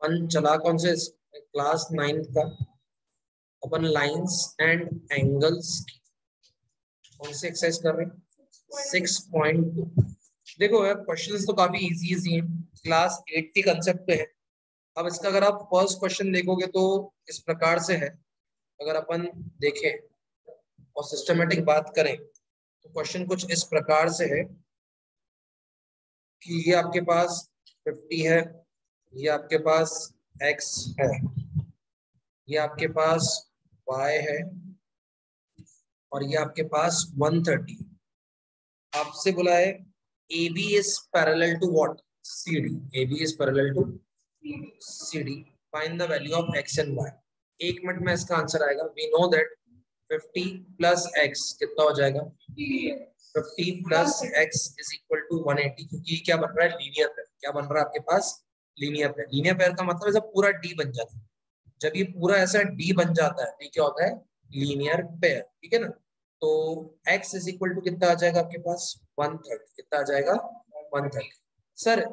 अपन चला कौन से? क्लास नाइन्थ का। अपन लाइंस एंड एंगल्स कौन से एक्सरसाइज कर रहे हैं? सिक्स पॉइंट टू देखो यार क्वेश्चंस तो काफ़ी इजी इजी हैं। क्लास एट की कंसेप्ट पे है। अब इसका अगर आप फ़र्स्ट क्वेश्चन देखोगे तो इस प्रकार से है। अगर अपन देखें और सिस्टमेटिक बात करें तो क्वेश्चन कुछ इस प्रकार से है कि ये आपके पास 50 है। ये आपके पास x है। ये आपके पास y है और ये आपके पास 130 आपसे बोला है A B is parallel to what C D A B is parallel to C D find the value of x and y एक मिनट में इसका आंसर आएगा। We know that 50 plus x कितना हो जाएगा? 50 plus x is equal to 180 क्योंकि क्या बन रहा है? लीनियर क्या बन रहा है आपके पास? लीनियर पेयर लीनियर पेयर का मतलब ऐसा पूरा d बन जाता है। जब ये पूरा ऐसा d बन जाता है तो क्या होता है लीनियर पेयर ठीक है ना? तो x इज़ इक्वल टू कितना आ जाएगा आपके पास? वन थर्ड कितना आ जाएगा? वन थर्ड सर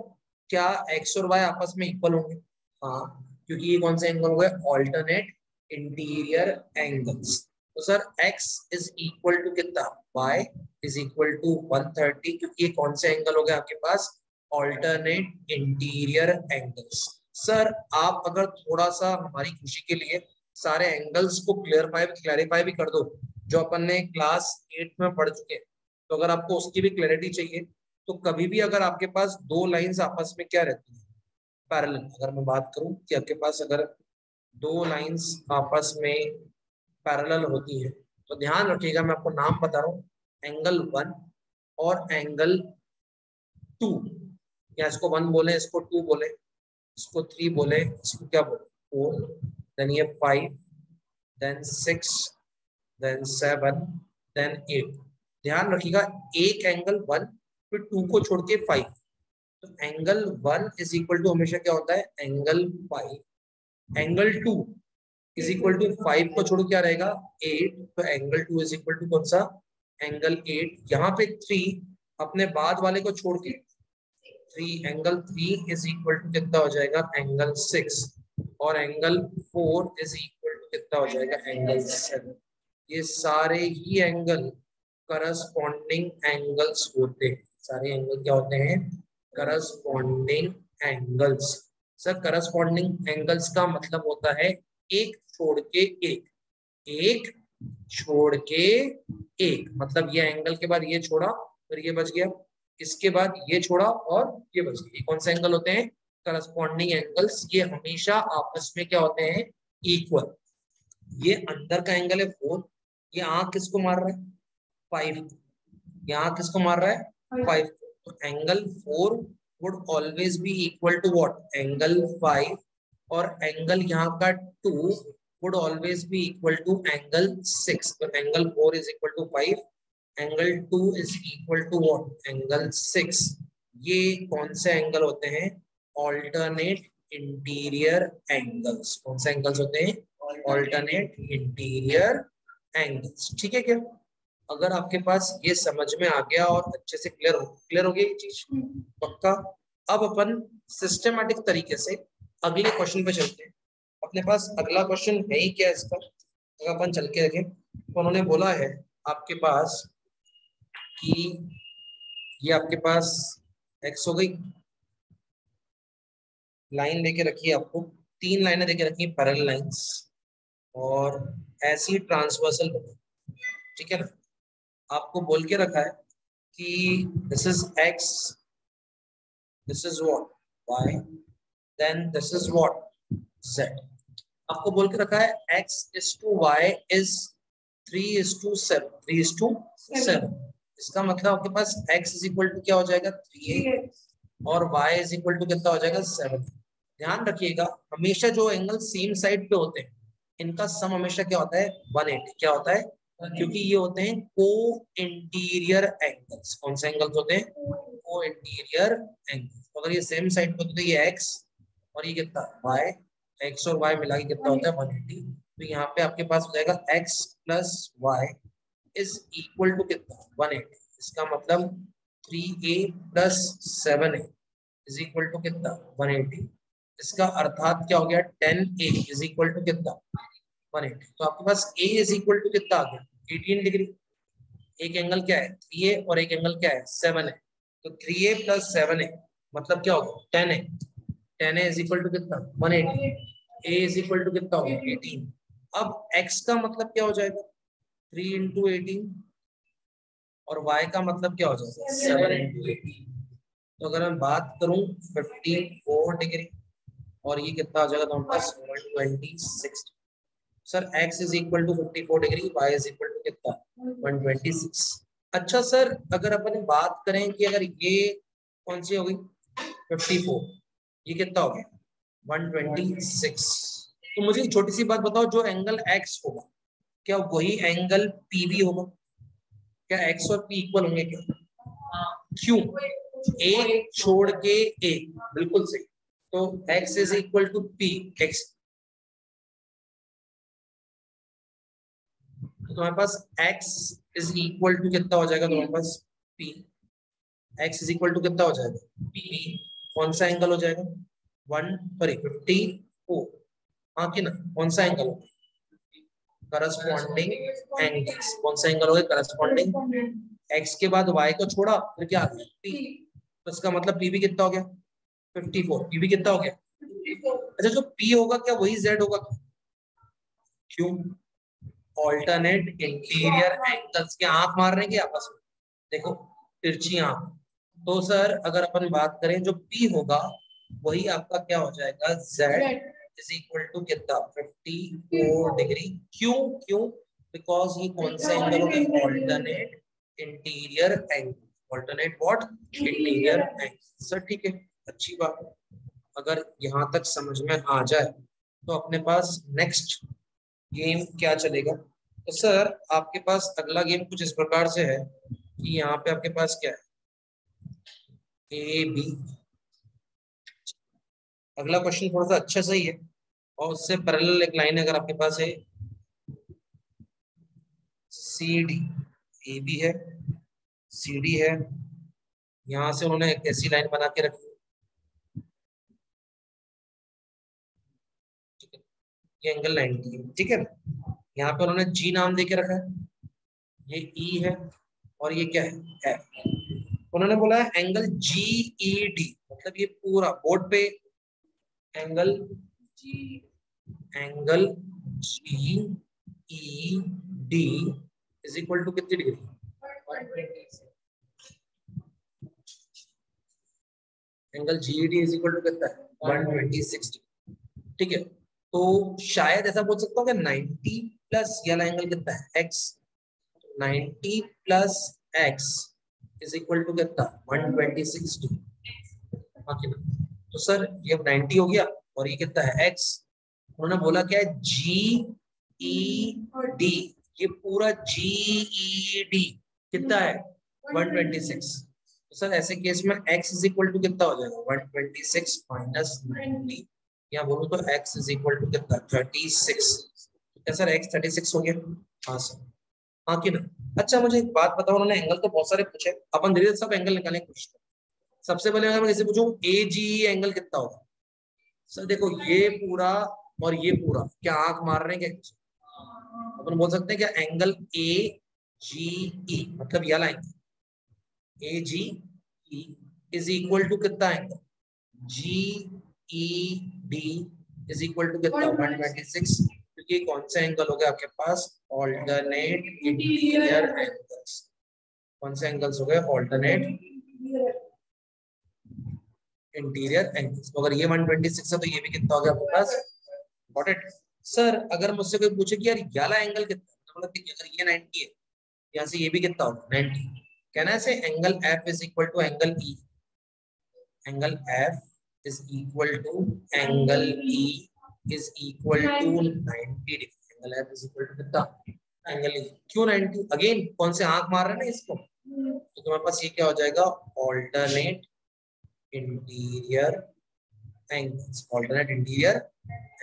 क्या x और y आपस में इक्वल होंगे? हाँ क्योंकि ये कौन सा एंगल हो गया ऑल्टरनेट इंटीरियर एंगल्स तो sir x is equal to कितना? Y इज़ इक्वल टू 130 क्योंकि ये कौन सा एंगल हो गया आपके पास? ऑल्टरनेट इंटीरियर एंगल्स सर आप अगर थोड़ा सा हमारी खुशी के लिए सारे एंगल्स को क्लियरफाई क्लैरिफाई भी कर दो, जो अपन ने क्लास एट में पढ़ चुके हैं। तो अगर आपको उसकी भी क्लैरिटी चाहिए तो कभी भी अगर आपके पास दो लाइंस आपस में क्या रहती है? पैरेलल अगर मैं बात करूँ कि आपके पास अगर दो लाइंस आपस में पैरेलल होती है तो ध्यान रखिएगा, मैं आपको नाम बता रहा हूँ एंगल वन और एंगल टू या इसको वन बोले, इसको टू बोले, इसको थ्री बोले, इसको क्या बोले? फोर देन ये five then six then seven then eight ध्यान रखिएगा, एक एंगल वन फिर टू को छोड़ के फाइव तो angle one is equal to हमेशा क्या होता है? Angle five angle two is equal to five को छोड़ क्या रहेगा? एट तो angle two is equal to कौन सा? एंगल एट यहाँ पे थ्री अपने बाद वाले को छोड़ के three angle three is equal to कितना हो जाएगा? एंगल सिक्स और angle four is equal to कितना हो जाएगा? एंगल सेवन ये सारे ही एंगल करस्पॉन्डिंग एंगल्स होते हैं। सारे एंगल क्या होते हैं? Corresponding angles sir corresponding angles का मतलब होता है एक छोड़ के एक। एक छोड़ के एक। मतलब ये एंगल के बाद ये छोड़ा, फिर ये बच गया। इसके बाद ये छोड़ा और ये बच गया। ये कौन से एंगल होते हैं? करस्पॉन्डिंग एंगल्स ये हमेशा आपस में क्या होते हैं? इक्वल ये अंदर का एंगल है फोर ये आँख किसको मार रहा है? फाइव ये आँख किसको मार रहा है? फाइव तो angle four would always be equal to what angle five और एंगल यहाँ का two would always be equal to angle six तो angle four is equal to five angle two is equal to what angle six ये कौन से angle होते हैं? Alternate interior angles कौन से एंगल्स होते हैं? ऑल्टरनेट इंटीरियर एंगल्स ठीक है क्या? अगर आपके पास ये समझ में आ गया और अच्छे से क्लियर हो क्लियर हो गया ये चीज़? पक्का? अब अपन सिस्टमेटिक तरीके से अगले क्वेश्चन पे चलते हैं। अपने पास अगला क्वेश्चन है ही क्या इसका? अगर अपन चल के देखें तो उन्होंने बोला है आपके पास कि ये आपके पास एक्स हो गई। लाइन लेके है आपको। तीन लाइनें देके रखी है पैरेलल लाइंस और ऐसी ट्रांसवर्सल ठीक है ना? आपको बोल के रखा है कि this is X this is what Y then this is what Z आपको बोल के रखा है, x is to Y is three is to seven three is to seven इसका मतलब आपके पास x इज़ इक्वल टू क्या हो जाएगा? थ्री और y इज़ इक्वल टू कितना हो जाएगा? सेवन ध्यान रखिएगा हमेशा जो एंगल सेम साइड पे होते हैं इनका सम हमेशा क्या होता है? 180 क्या होता है? क्योंकि ये होते हैं को इंटीरियर एंगल्स कौन से एंगल्स होते हैं? को इंटीरियर एंगल्स अगर ये सेम साइड पे होते तो ये x और ये कितना? y. x और y मिला के कितना होता है? 180 तो यहाँ पे आपके पास हो जाएगा x plus Y is equal to कितना? 180 इसका मतलब 3a plus 7a is equal to कितना? 180 इसका अर्थात क्या हो गया? Ten A is equal to कितना? वन एटी तो आपके पास ए इज़ इक्वल टू कितना आ गया? एटीन डिग्री एक एंगल क्या है? थ्री ए और एक एंगल क्या है? सेवन है तो three A plus seven A मतलब क्या होगा? Ten A ten A is equal to कितना? One eighty A is equal to कितना होगा? एटीन अब x का मतलब क्या हो जाएगा? थ्री इंटू एटीन और y का मतलब क्या हो जाएगा सेवन इंटू एटीन तो अगर मैं बात करूँ फिफ्टी फोर डिग्री और ये कितना हो जाएगा? तुम्हारे पास one twenty six sir x is equal to fifty four degree y is equal to कितना? वन ट्वेंटी सिक्स अच्छा सर अगर अपन बात करें कि अगर ये कौन सी हो गई? फिफ्टी फोर ये कितना हो गया? वन ट्वेंटी सिक्स तो मुझे एक छोटी सी बात बताओ जो एंगल x होगा। क्या वही एंगल पी भी होगा। क्या एक्स और पी इक्वल होंगे क्या? क्यों? एक छोड़ के ए बिल्कुल सही। तो x is equal to P X तो तुम्हारे पास x इज़ इक्वल टू कितना हो जाएगा? तुम्हारे पास p x is equal to कितना हो जाएगा? P कौन सा एंगल हो जाएगा? वन सॉरी फिफ्टी फोर हाँ कि ना? कौन सा एंगल करस्पॉन्डिंग एंगल्स कौन सा एंगल हो गया? करस्पॉन्डिंग एक्स के बाद वाई को छोड़ा फिर क्या? पी तो इसका मतलब पी भी कितना हो गया? फिफ्टी फोर पी भी कितना हो गया? अच्छा जो पी होगा क्या? वही जेड होगा क्यों? ऑल्टरनेट इंटीरियर एंगल्स के आँख मार रहे हैं आपस में? देखो तिरछी आँख। तो सर अगर अपन बात करें जो पी होगा वही आपका क्या हो जाएगा? जेड इज़ इक्वल टू कितना 54 डिग्री क्यों क्यों बिकॉज़ ये कौन सा एंगल हो गया alternate interior angle alternate what interior angle sir ठीक है। अच्छी बात अगर यहाँ तक समझ में आ जाए तो अपने पास नेक्स्ट गेम क्या चलेगा? तो सर आपके पास अगला गेम कुछ इस प्रकार से है कि यहाँ पे आपके पास क्या है? ए बी अगला क्वेश्चन थोड़ा सा अच्छा सही है और उससे पैरेलल एक लाइन अगर आपके पास है सी डी ए बी है सी डी है, यहाँ से उन्होंने एक ऐसी लाइन बना के रखी। ये एंगल 90 है, ठीक है? यहाँ पे उन्होंने जी नाम दे के रखा है, ये ई e है, और ये क्या है? एफ़ उन्होंने बोला है एंगल जी ई डी मतलब ये पूरा बोर्ड पे angle angle G E D is equal to कितनी degree? Angle G D is equal to कितना? है ठीक है तो शायद ऐसा बोल सकता हूँ कि नाइनटी प्लस ये एंगल कितना है? X. Ninety plus X is equal to कितना? One twenty six degree. तो सर, ये 90 हो गया और ये कितना है? X, उन्होंने बोला क्या है? जी ई डी ये पूरा जी ई डी कितना है? 126 तो सर, ऐसे केस में x इज़ इक्वल टू कितना हो जाएगा? 126 माइनस 90 या बोलूँ तो x इज़ इक्वल टू कितना? 36 क्या सर, x 36 हो गया? हाँ सर। हाँ कि ना अच्छा मुझे एक बात बताओ, उन्होंने एंगल तो बहुत सारे पूछे। अपन धीरे धीरे सब एंगल निकालने की कोशिश सबसे पहले अगर मैं किसी पूछूँ ए जी एंगल कितना होगा? सर देखो ये पूरा और ये पूरा क्या आँख मार रहे हैं क्या अपन बोल सकते हैं क्या एंगल ए जी ई मतलब यह line A G E is equal to कितना angle G E D is equal to कितना? वन ट्वेंटी सिक्स क्योंकि कौन सा एंगल हो गया आपके पास? ऑल्टरनेट इंटीरियर एंगल्स कौन से एंगल्स हो गए? ऑल्टरनेट इंटीरियर एंगल्स तो अगर ये 126 है तो ये भी कितना हो गया आपके पास? गॉट इट सर अगर मुझसे कोई पूछे कि यार, ये वाला एंगल कितना है? मतलब कि अगर ये 90 है यहाँ से ये भी कितना होगा? 90 can I say angle F is equal to angle E? Angle F is equal to angle E is equal to 90 degree angle F is equal to कितना? Angle E. क्यों 90 अगेन कौन से आँख मार रहे हैं ना इसको? तो तुम्हारे पास ये क्या हो जाएगा? Alternate interior angles alternate interior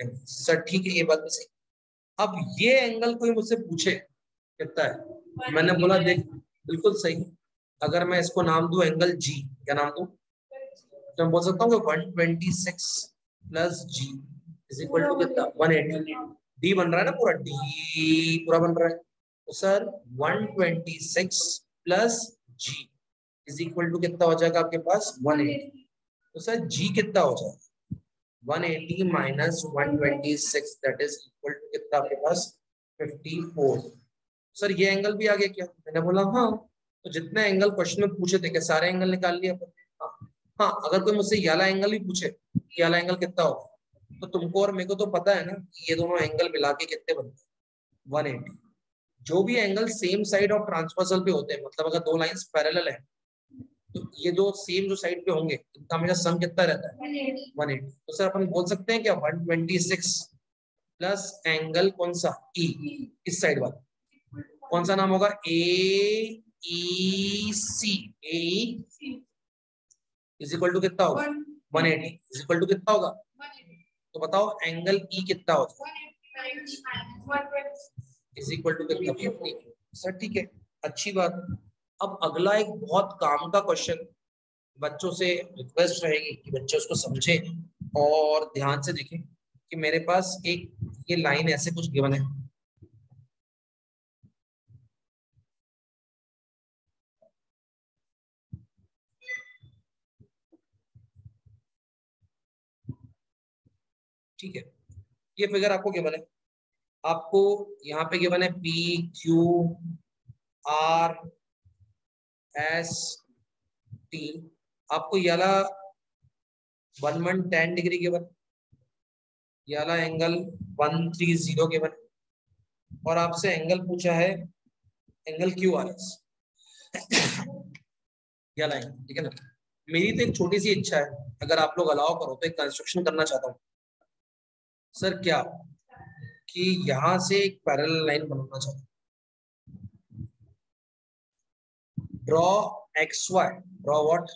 angles sir ठीक है ये बात भी सही। अब ये एंगल कोई मुझसे पूछे कितना है? मैंने बोला देख बिल्कुल सही। अगर मैं इसको नाम दू एंगल जी क्या नाम दू? तो मैं बोल सकता हूँ one twenty six plus G is equal to कितना? वन एटी डी बन रहा है ना पूरा? डी पूरा बन रहा है। तो sir one twenty six plus G is equal to कितना हो जाएगा आपके पास? वन एटी तो सर जी कितना हो जाएगा 180 minus 126 that is equal to कितना आपके पास? 54 सर ये एंगल भी आ गया क्या। मैंने बोला हाँ। तो जितने एंगल क्वेश्चन में पूछे थे, क्या सारे एंगल निकाल लिया हाँ। हाँ अगर कोई मुझसे याला एंगल भी पूछे याला एंगल कितना हो तो तुमको और मेरे को तो पता है ना कि ये दोनों एंगल मिला के कितने बनते हैं वन एटी जो भी angle same side of transversal पे होते हैं मतलब अगर दो लाइंस पैरेलल है तो ये दो सेम जो साइड पे होंगे इनका हमेशा सम कितना रहता है? वन एटी तो सर अपन बोल सकते हैं क्या? One twenty six plus angle कौन सा? ई e, इस साइड वाला। कौन सा नाम होगा? A E C A is equal to कितना होगा? One eighty is equal to कितना होगा? तो बताओ एंगल ई e कितना होगा इज़ इक्वल टू कितना? सर ठीक है। अच्छी बात। अब अगला एक बहुत काम का क्वेश्चन बच्चों से रिक्वेस्ट रहेगी कि बच्चे उसको समझे और ध्यान से देखें कि मेरे पास एक ये लाइन ऐसे कुछ गिवन है। ठीक है। ये फिगर आपको गिवन है। आपको यहाँ पे गिवन है P Q R S T आपको याला one one ten degree given याला angle one three zero given और आपसे एंगल पूछा है एंगल क्यू आर एस याला एंगल ठीक है ना? मेरी तो एक छोटी सी इच्छा है, अगर आप लोग अलाउ करो तो एक कंस्ट्रक्शन करना चाहता हूँ। सर क्या? कि यहाँ से एक पैरेलल लाइन बनाना चाहता हूँ। X Y draw what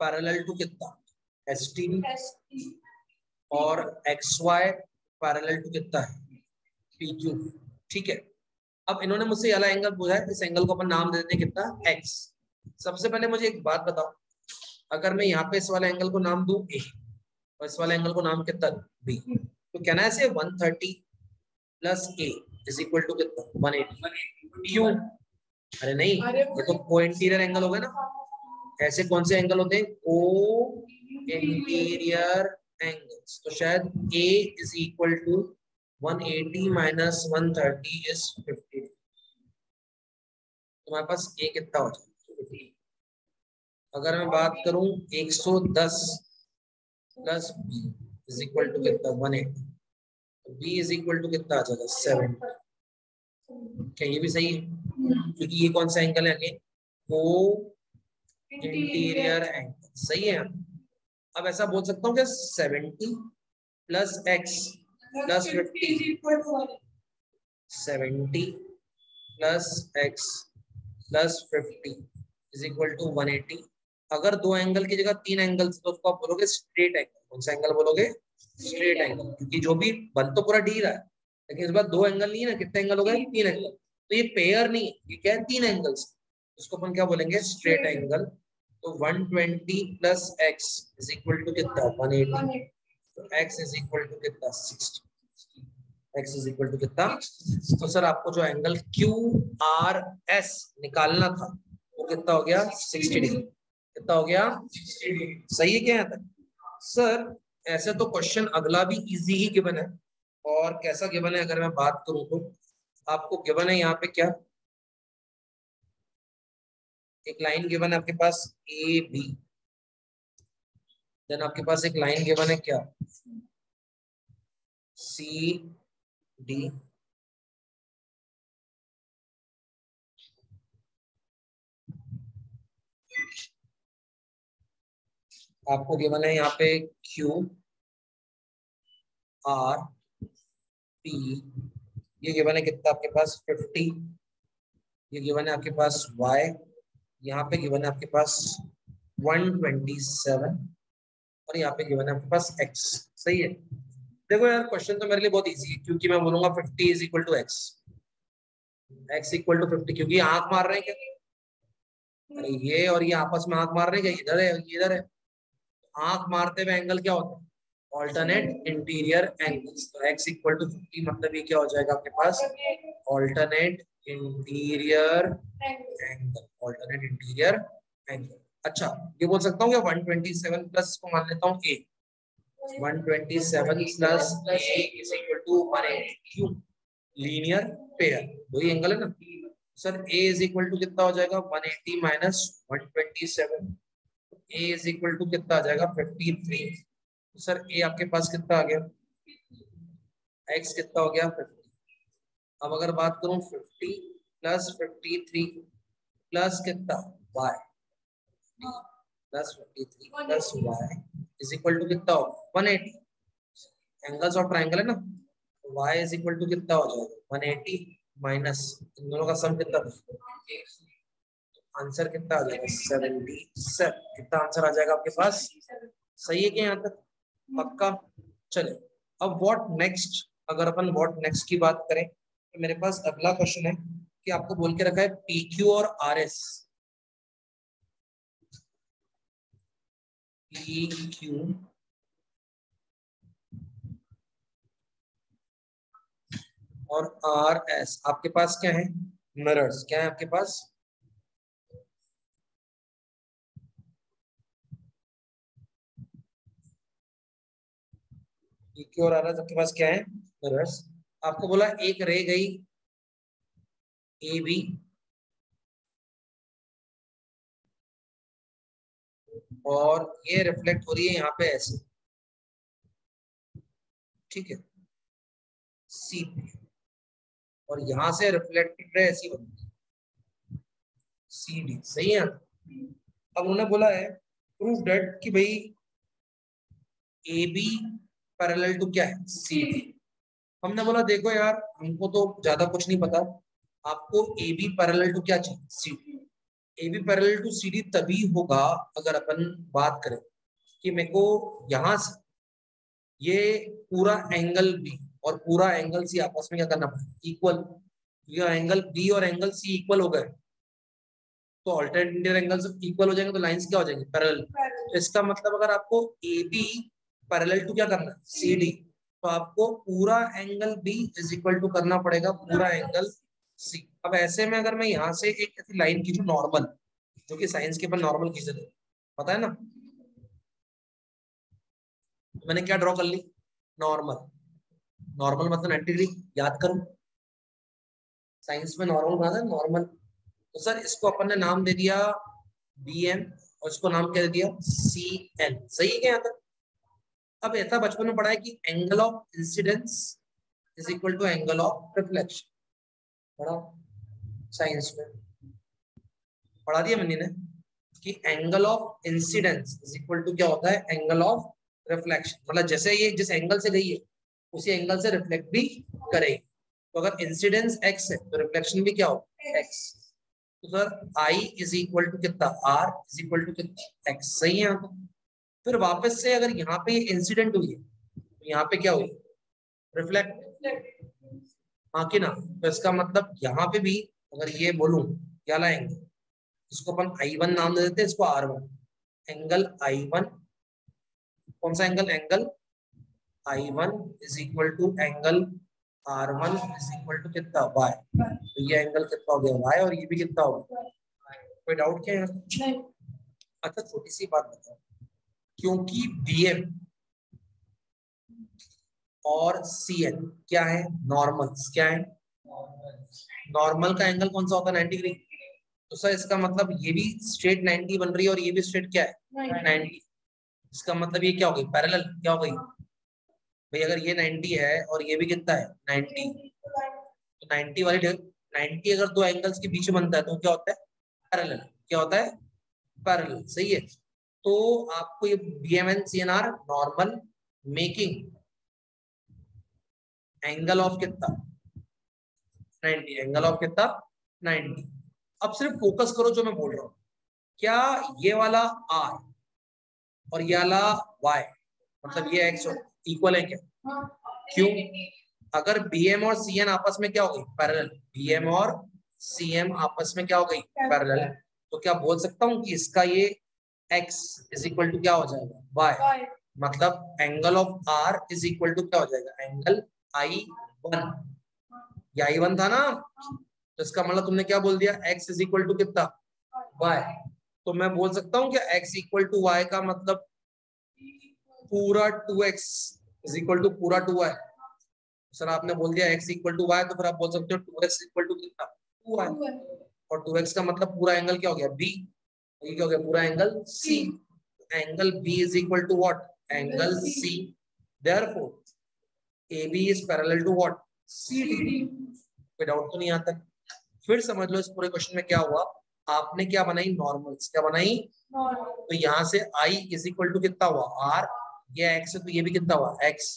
parallel to कितना? एस टी और वाई पैरेलल टू कितना है? क्यू ठीक है? अब इन्होंने मुझसे वाला एंगल पूछा है इस एंगल को अपन नाम दे देते कितना? एक्स सबसे पहले मुझे एक बात बताओ। अगर मैं यहाँ पे इस वाले एंगल को नाम दू ए और इस वाले एंगल को नाम कितना? बी तो कहना है से 130 plus A is equal to कितना? 180 क्यों अरे नहीं ये तो को इंटीरियर एंगल हो गए ना। ऐसे कौन से एंगल होते हैं? को इंटीरियर एंगल्स तो शायद a is equal to 180 minus 130 is 50 तुम्हारे पास a कितना हो जाए? अगर मैं बात करूँ 110 plus B is equal to कितना? One eighty B is equal to कितना आ जाएगा? सेवन क्या ये भी सही है? क्योंकि ये कौन सा एंगल है अगेन को इंटीरियर एंगल सही है? अब ऐसा बोल सकता हूँ क्या seventy plus X plus fifty seventy plus X plus fifty is equal to one eighty अगर दो एंगल की जगह तीन एंगल तो उसको आप बोलोगे स्ट्रेट एंगल कौन सा एंगल बोलोगे? स्ट्रेट एंगल क्योंकि जो भी बन तो पूरा डी रहा है। लेकिन इस बार दो एंगल नहीं है ना? कितने एंगल हो गए? तीन एंगल तो ये पेयर नहीं ये क्या है? तीन एंगल्स इसको अपन क्या बोलेंगे? स्ट्रेट एंगल तो 120 plus x is equal to कितना? 180 तो x इज़ इक्वल टू कितना? 60 x इज़ इक्वल टू कितना? तो सर आपको जो एंगल क्यू आर एस निकालना था वो कितना हो गया? 60 डिग्री कितना हो गया? सही है क्या यहाँ तक? सर ऐसे तो क्वेश्चन अगला भी इजी ही गिवन है। और कैसा गिवन है? अगर मैं बात करूँ तो आपको गिवन है, यहाँ पे क्या? एक लाइन गिवन है आपके पास ए बी देन आपके पास एक लाइन गिवन है क्या? सी डी आपको गिवन है यहाँ पे क्यू आर P ये गिवन है कितना आपके पास? 50 ये गिवन है आपके पास Y. यहाँ पे गिवन है आपके पास 127 और यहाँ पे गिवन है आपके पास X. सही है? देखो यार क्वेश्चन तो मेरे लिए बहुत इजी है क्योंकि मैं बोलूँगा 50 is equal to X X equal to 50 क्योंकि आँख मार रहे हैं क्या? अरे ये और ये आपस में आँख मार रहे हैं क्या? इधर है इधर है। आँख मारते हुए एंगल क्या होता है? ऑल्टरनेट इंटीरियर एंगल्स तो x इक्वल टू फिफ्टी मतलब ये क्या हो जाएगा आपके पास? Alternate interior angle alternate interior angle अच्छा ये बोल सकता हूँ क्या 127 प्लस को मान लेता हूँ a. 127 plus a is equal to 180 क्यों लीनियर पेयर वही एंगल है ना? Sir a is equal to कितना हो जाएगा? 180 minus 127 a is equal to कितना आ जाएगा? 53 तो सर ए आपके पास कितना आ गया? एक्स कितना हो गया? फिफ्टी अब अगर बात करूँ fifty plus fifty three plus कितना? Y plus fifty three plus y is equal to कितना one eighty angles of triangle है ना? वाई इज़ इक्वल टू कितना हो जाएगा? वन एटी माइनस इन दोनों का सम कितना? आंसर कितना आ जाएगा? सेवेंटी सेवन कितना आंसर आ जाएगा आपके पास? सही है क्या यहाँ तक? पक्का? चले, अब व्हाट नेक्स्ट अगर अपन व्हाट नेक्स्ट की बात करें तो मेरे पास अगला क्वेश्चन है कि आपको बोल के रखा है पी क्यू और आर एस पी क्यू और आर एस आपके पास क्या है? मिरर्स क्या है आपके पास? क्यों आ रहा है आपके पास क्या है? मिरर्स आपको बोला एक रह गई ए बी। और ये रिफ्लेक्ट हो रही है यहाँ पे ऐसे। ठीक है? सी पे। और यहाँ से रिफ्लेक्टेड है, ऐसी बनती सी डी सही है? अब उन्होंने बोला है प्रूफ डेट कि भाई ए बी पैरेलल टू क्या है? सी डी हमने बोला देखो यार हमको तो ज़्यादा कुछ नहीं पता। आपको ए बी पैरेलल टू क्या चाहिए? C D A B parallel to C D तभी होगा अगर अपन बात करें कि मेरे को यहाँ से ये पूरा एंगल बी और पूरा एंगल सी आपस में क्या करना पड़ेगा? इक्वल ये एंगल बी और एंगल सी इक्वल हो गए। तो ऑल्टरनेटिव एंगल्स इक्वल हो जाएँगे तो लाइंस क्या हो जाएँगे? पैरेलल तो इसका मतलब अगर आपको ए बी पैरेलल टू क्या करना सी डी तो आपको पूरा angle B is equal to करना पड़ेगा पूरा एंगल सी अब ऐसे में अगर मैं यहाँ से एक ऐसी लाइन खींचू नॉर्मल जो कि साइंस के ऊपर नॉर्मल खींचे थे पता है ना? मैंने क्या ड्रॉ कर ली? नॉर्मल नॉर्मल मतलब नाइन्टी डिग्री याद करो? साइंस में नॉर्मल बना था नॉर्मल तो सर इसको अपन ने नाम दे दिया बी एम और इसको नाम क्या दे दिया? सी एन सही है क्या यहाँ तक? अब ऐसा बचपन में पढ़ा है कि angle of incidence is equal to angle of reflection पढ़ा? साइंस में। पढ़ा दिया मैंने कि angle of incidence is equal to क्या होता है? एंगल ऑफ़ रिफ्लेक्शन मतलब जैसे ये जिस एंगल से गई है, उसी एंगल से रिफ्लेक्ट भी करेगी। तो अगर इंसिडेंस एक्स है तो रिफ्लेक्शन भी क्या होगा एक्स तो sir I is equal to कितना? आर इज़ इक्वल टू कितना? एक्स सही है यहाँ पर फिर वापस से अगर यहाँ पे इंसिडेंट हुई है तो यहाँ पे क्या हुई? रिफ्लेक्ट हाँ कि ना? तो इसका मतलब यहाँ पे भी अगर ये बोलू क्या लाएँगे? इसको अपन आई वन नाम दे देते हैं इसको R one angle I one कौन सा angle angle I one is equal to angle R one is equal to कितना? वाई तो ये एंगल कितना हो गया? वाई और ये भी कितना हो गया? कोई डाउट क्या है? अच्छा छोटी सी बात बताओ। क्योंकि बीएम और सीएन क्या है? नॉर्मल क्या है? नॉर्मल का एंगल कौन सा होता है नाइन्टी डिग्री तो सर इसका मतलब ये भी स्ट्रेट 90 बन रही है और ये भी स्ट्रेट क्या है? 90 इसका मतलब ये क्या हो गई? पैरेलल क्या हो गई? भाई अगर ये 90 है और ये भी कितना है? 90 तो 90 वाली 90 अगर दो एंगल्स के बीच बनता है तो क्या होता है? पैरेलल क्या होता है? पैरेलल सही है? तो आपको ये B M N C N R normal making angle of कितना? 90 एंगल ऑफ़ कितना? 90 अब सिर्फ़ फोकस करो जो मैं बोल रहा हूँ। क्या ये वाला आर और ये वाला वाई मतलब ये एक्स इक्वल है क्या? क्यों? अगर बी एम और सी एन आपस में क्या हो गई? पैरेलल बी एम और सी एम आपस में क्या हो गई? पैरेलल तो क्या बोल सकता हूँ कि इसका ये एक्स इज़ इक्वल टू क्या हो जाएगा? वाई मतलब angle of R is equal to क्या हो जाएगा? एंगल आई वन ये आई वन था ना? तो इसका मतलब तुमने क्या बोल दिया? एक्स इज़ इक्वल टू कितना? वाई तो मैं बोल सकता हूँ क्या एक्स इक्वल टू वाई का मतलब पूरा two x is equal to पूरा टू वाई सर आपने बोल दिया एक्स इक्वल टू वाई तो फिर आप बोल सकते हो टू एक्स इक्वल टू कितना? टू वाई और टू एक्स का मतलब पूरा एंगल क्या हो गया? बी ये क्या हो गया पूरा angle C angle B is equal to what angle C therefore AB is parallel to what CD कोई डाउट तो नहीं आता फिर समझ लो इस पूरे क्वेश्चन में क्या हुआ? आपने क्या बनाई? नॉर्मल्स क्या बनाई? तो यहाँ से आई इज़ इक्वल टू कितना हुआ? R. ये X है तो ये भी कितना हुआ? X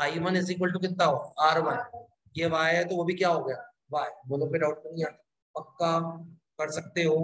I one is equal to कितना हुआ? R वन ये Y है तो वो भी क्या हो गया? वाई बोलो पे डाउट तो नहीं आता पक्का? कर सकते हो?